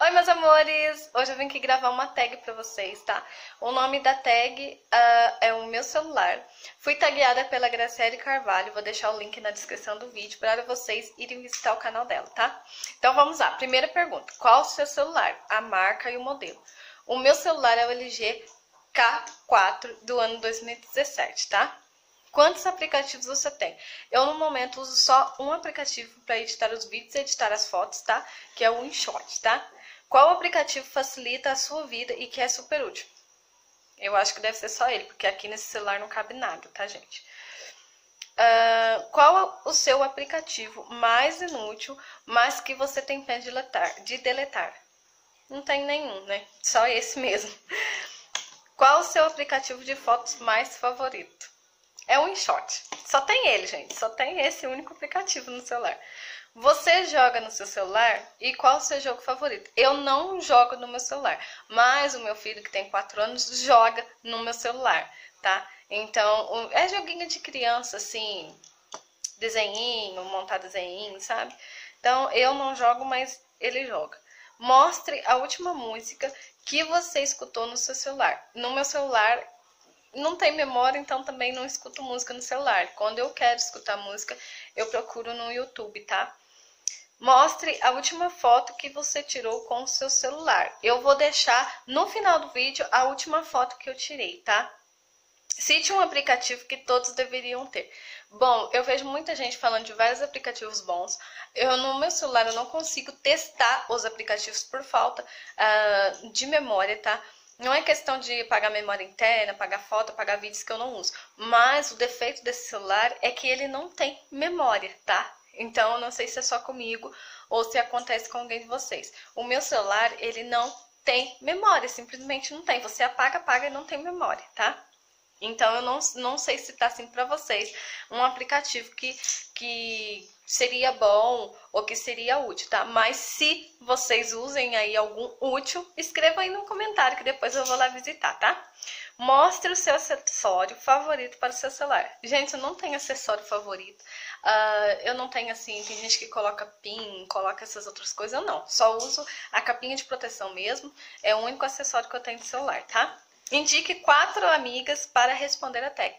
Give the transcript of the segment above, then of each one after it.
Oi, meus amores! Hoje eu vim aqui gravar uma tag pra vocês, tá? O nome da tag uh, é o meu celular. Fui tagueada pela Graciele Carvalho, vou deixar o link na descrição do vídeo para vocês irem visitar o canal dela, tá? Então vamos lá, primeira pergunta. Qual o seu celular? A marca e o modelo. O meu celular é o LG K4 do ano 2017, tá? Quantos aplicativos você tem? Eu, no momento, uso só um aplicativo para editar os vídeos e editar as fotos, tá? Que é o InShot, tá? Qual aplicativo facilita a sua vida e que é super útil? Eu acho que deve ser só ele, porque aqui nesse celular não cabe nada, tá, gente? Uh, qual o seu aplicativo mais inútil, mas que você tem pena de de deletar? Não tem nenhum, né? Só esse mesmo. Qual o seu aplicativo de fotos mais favorito? É o InShot. Só tem ele, gente. Só tem esse único aplicativo no celular. Você joga no seu celular e qual o seu jogo favorito? Eu não jogo no meu celular, mas o meu filho que tem 4 anos joga no meu celular, tá? Então, é joguinho de criança, assim, desenhinho, montar desenhinho, sabe? Então, eu não jogo, mas ele joga. Mostre a última música que você escutou no seu celular. No meu celular não tem memória, então também não escuto música no celular. Quando eu quero escutar música, eu procuro no YouTube, tá? Mostre a última foto que você tirou com o seu celular. Eu vou deixar no final do vídeo a última foto que eu tirei, tá? Cite um aplicativo que todos deveriam ter. Bom, eu vejo muita gente falando de vários aplicativos bons. Eu no meu celular eu não consigo testar os aplicativos por falta uh, de memória, tá? Não é questão de pagar memória interna, pagar foto, pagar vídeos que eu não uso. Mas o defeito desse celular é que ele não tem memória, tá? Então, não sei se é só comigo ou se acontece com alguém de vocês. O meu celular, ele não tem memória, simplesmente não tem. Você apaga, apaga e não tem memória, tá? Então, eu não, não sei se tá assim para vocês. Um aplicativo que, que seria bom ou que seria útil, tá? Mas se vocês usem aí algum útil, escreva aí no comentário que depois eu vou lá visitar, tá? Mostre o seu acessório favorito para o seu celular. Gente, eu não tenho acessório favorito. Uh, eu não tenho assim, tem gente que coloca pin, coloca essas outras coisas. Eu não, só uso a capinha de proteção mesmo. É o único acessório que eu tenho no celular, tá? Indique quatro amigas para responder a tag.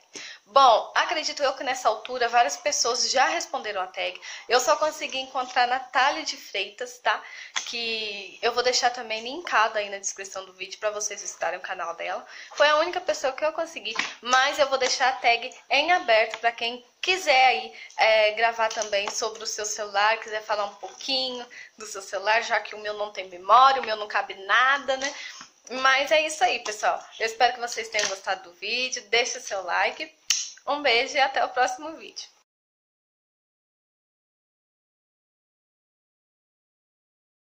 Bom, acredito eu que nessa altura várias pessoas já responderam a tag. Eu só consegui encontrar a Natália de Freitas, tá? Que eu vou deixar também linkado aí na descrição do vídeo para vocês visitarem o canal dela. Foi a única pessoa que eu consegui, mas eu vou deixar a tag em aberto para quem quiser aí é, gravar também sobre o seu celular, quiser falar um pouquinho do seu celular, já que o meu não tem memória, o meu não cabe nada, né? Mas é isso aí, pessoal. Eu espero que vocês tenham gostado do vídeo. Deixe o seu like. Um beijo e até o próximo vídeo.